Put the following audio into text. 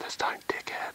this time, dickhead.